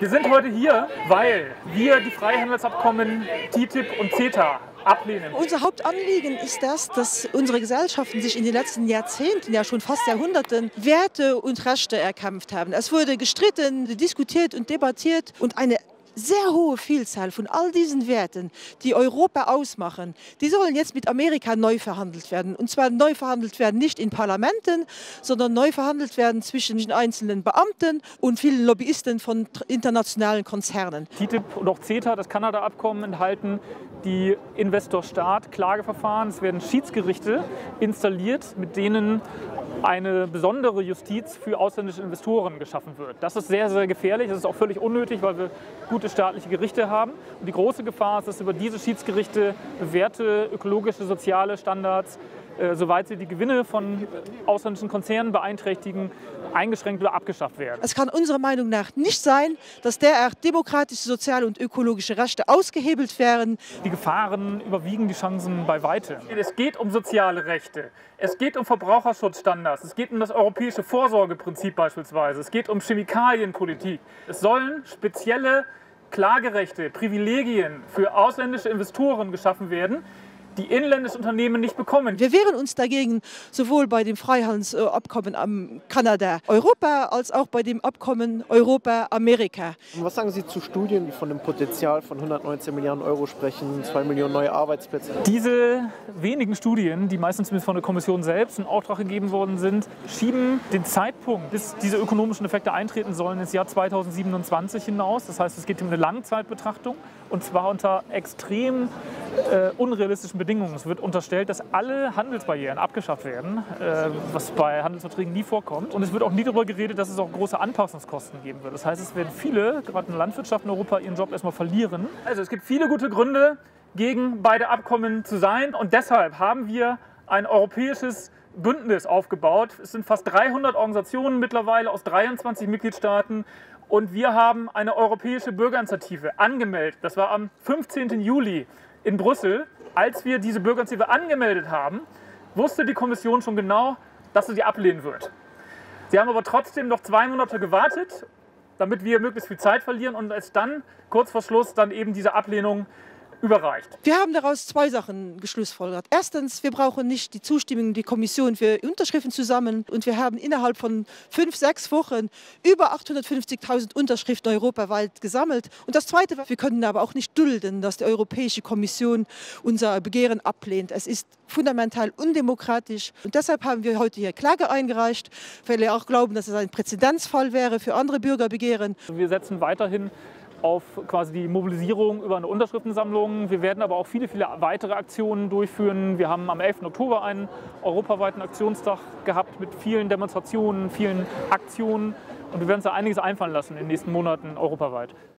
Wir sind heute hier, weil wir die Freihandelsabkommen TTIP und CETA ablehnen. Unser Hauptanliegen ist das, dass unsere Gesellschaften sich in den letzten Jahrzehnten, ja schon fast Jahrhunderten, Werte und Rechte erkämpft haben. Es wurde gestritten, diskutiert und debattiert und eine sehr hohe Vielzahl von all diesen Werten, die Europa ausmachen, die sollen jetzt mit Amerika neu verhandelt werden. Und zwar neu verhandelt werden nicht in Parlamenten, sondern neu verhandelt werden zwischen den einzelnen Beamten und vielen Lobbyisten von internationalen Konzernen. TTIP und auch CETA, das Kanada-Abkommen, enthalten die Investor-Staat-Klageverfahren. Es werden Schiedsgerichte installiert, mit denen eine besondere Justiz für ausländische Investoren geschaffen wird. Das ist sehr, sehr gefährlich. Das ist auch völlig unnötig, weil wir gute staatliche Gerichte haben. Und die große Gefahr ist, dass über diese Schiedsgerichte bewährte ökologische, soziale Standards äh, soweit sie die Gewinne von ausländischen Konzernen beeinträchtigen, eingeschränkt oder abgeschafft werden. Es kann unserer Meinung nach nicht sein, dass derart demokratische, soziale und ökologische Rechte ausgehebelt werden. Die Gefahren überwiegen die Chancen bei weitem. Es geht um soziale Rechte, es geht um Verbraucherschutzstandards, es geht um das europäische Vorsorgeprinzip beispielsweise, es geht um Chemikalienpolitik. Es sollen spezielle Klagerechte, Privilegien für ausländische Investoren geschaffen werden, die inländische Unternehmen nicht bekommen. Wir wehren uns dagegen sowohl bei dem Freihandelsabkommen am Kanada Europa als auch bei dem Abkommen Europa Amerika. Was sagen Sie zu Studien, die von dem Potenzial von 119 Milliarden Euro sprechen, zwei Millionen neue Arbeitsplätze? Diese wenigen Studien, die meistens von der Kommission selbst in Auftrag gegeben worden sind, schieben den Zeitpunkt, bis diese ökonomischen Effekte eintreten sollen, ins Jahr 2027 hinaus. Das heißt, es geht um eine Langzeitbetrachtung und zwar unter extrem äh, unrealistischen Bedingungen. Es wird unterstellt, dass alle Handelsbarrieren abgeschafft werden, äh, was bei Handelsverträgen nie vorkommt. Und es wird auch nie darüber geredet, dass es auch große Anpassungskosten geben wird. Das heißt, es werden viele, gerade in der Landwirtschaft in Europa, ihren Job erstmal verlieren. Also es gibt viele gute Gründe, gegen beide Abkommen zu sein. Und deshalb haben wir ein europäisches Bündnis aufgebaut. Es sind fast 300 Organisationen mittlerweile aus 23 Mitgliedstaaten und wir haben eine europäische Bürgerinitiative angemeldet. Das war am 15. Juli in Brüssel. Als wir diese Bürgerinitiative angemeldet haben, wusste die Kommission schon genau, dass sie sie ablehnen wird. Sie haben aber trotzdem noch zwei Monate gewartet, damit wir möglichst viel Zeit verlieren und als dann kurz vor Schluss dann eben diese Ablehnung überreicht. Wir haben daraus zwei Sachen geschlussfolgert. Erstens, wir brauchen nicht die Zustimmung der Kommission für Unterschriften zusammen und wir haben innerhalb von fünf, sechs Wochen über 850.000 Unterschriften europaweit gesammelt. Und das Zweite, wir können aber auch nicht dulden, dass die Europäische Kommission unser Begehren ablehnt. Es ist fundamental undemokratisch und deshalb haben wir heute hier Klage eingereicht, weil wir auch glauben, dass es ein Präzedenzfall wäre für andere Bürgerbegehren. Wir setzen weiterhin auf quasi die Mobilisierung über eine Unterschriftensammlung. Wir werden aber auch viele, viele weitere Aktionen durchführen. Wir haben am 11. Oktober einen europaweiten Aktionstag gehabt mit vielen Demonstrationen, vielen Aktionen. Und wir werden uns da einiges einfallen lassen in den nächsten Monaten europaweit.